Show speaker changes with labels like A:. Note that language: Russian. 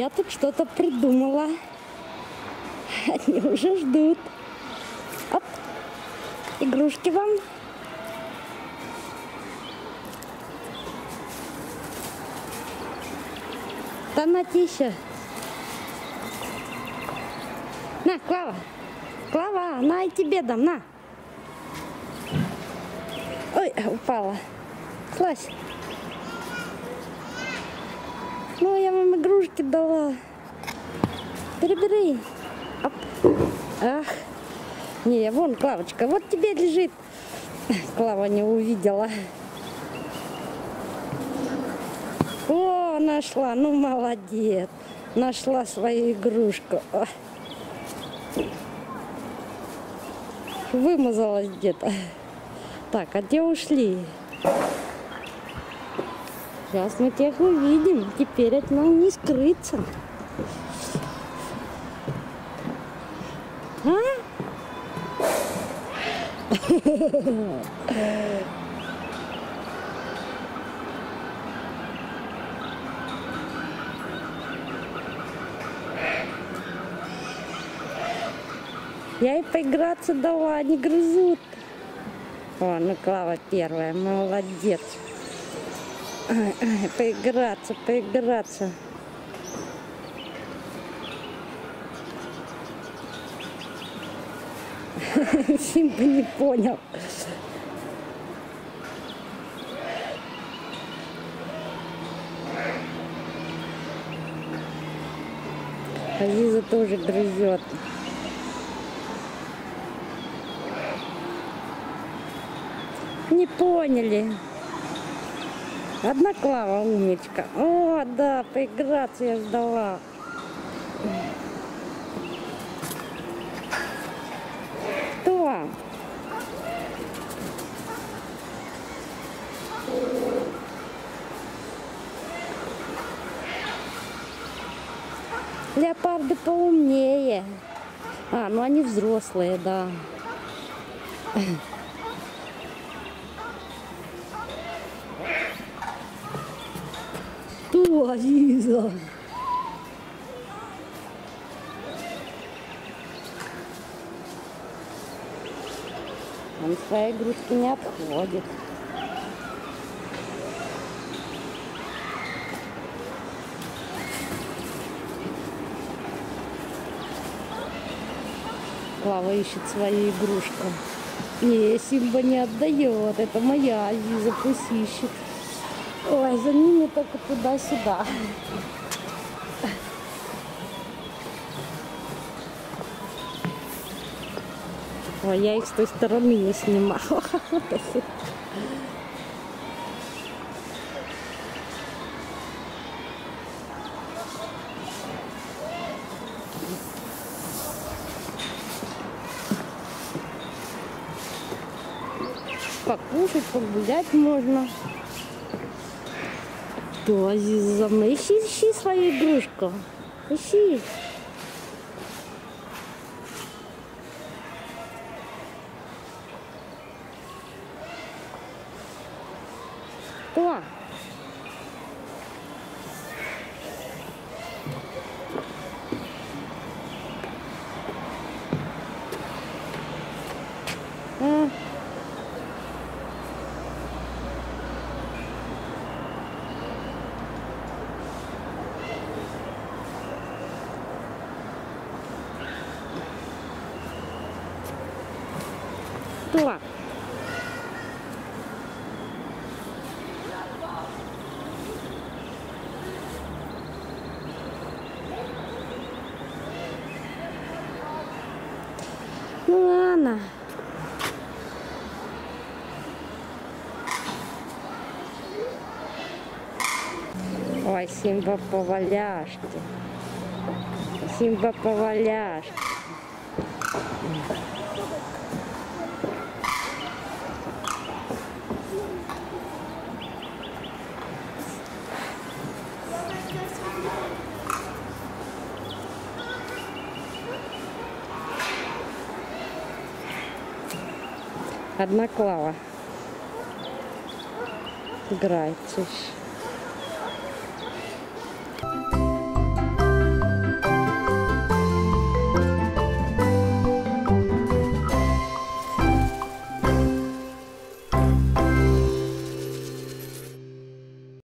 A: Я тут что-то придумала. Они уже ждут. Оп. Игрушки вам. Да на еще. На, Клава. Клава, на и тебе дам, на. Ой, упала. Слазь. Ну, я вам игрушки дала. Бери-бери. Оп. Ах. Не, вон Клавочка, вот тебе лежит. Клава не увидела. О, нашла, ну молодец. Нашла свою игрушку. Вымазалась где-то. Так, а где ушли? Сейчас мы тех увидим. Теперь от нам не скрыться. А? Я и поиграться дала, они грызут. О, ну Клава первая, молодец. Ай, поиграться, поиграться. Симба не понял. Азиза тоже грызет. Не поняли. Одна Клава умничка. О, да, поиграться я ждала. Кто? Леопарды поумнее. А, ну они взрослые, да. Кто, Азиза? Он своей игрушки не отходит. Клава ищет свою игрушку. Не, Симба не отдает. Это моя Азиза пусть ищет. Ой, за ними только туда-сюда. Ой, я их с той стороны не снимала. Покушать, погулять можно. Что, Азиза, за мной? Ищи, ищи свою игрушку. Ищи. Кто? А? Кто? Ну ладно. Ой, Симба поваляшки. Симба поваляшки. Одна Клава. Ещё.